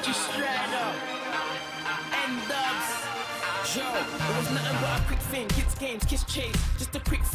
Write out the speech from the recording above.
MG Strider. End dubs. Yo, it was nothing but a quick thing. Kids games, kiss chase, just a quick flick.